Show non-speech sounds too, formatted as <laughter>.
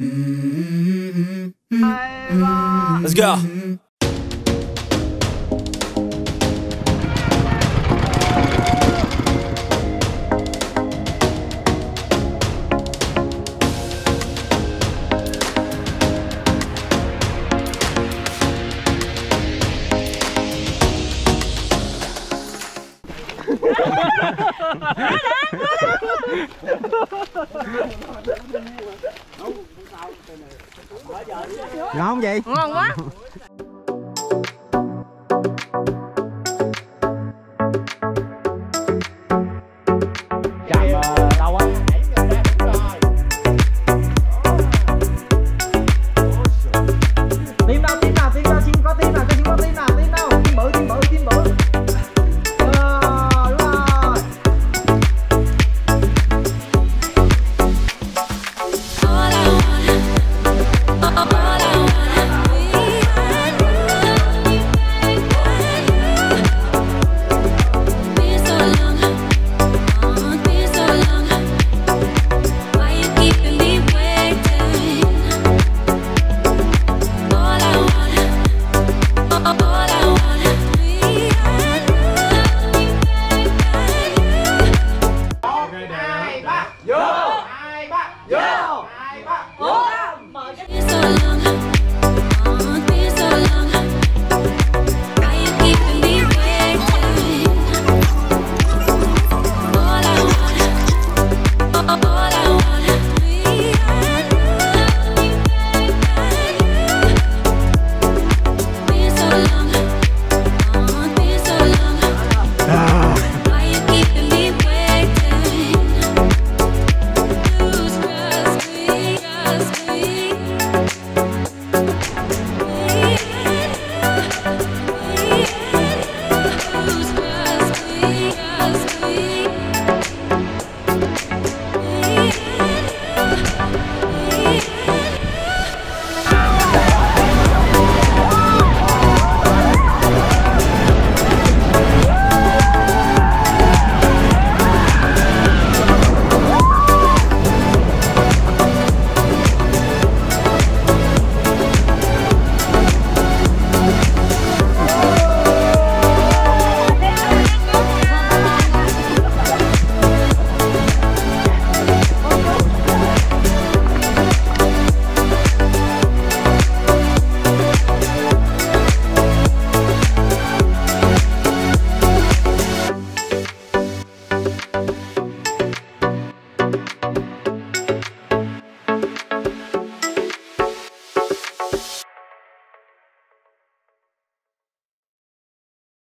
Let's go. <laughs> ngon không vậy? ngon quá Chào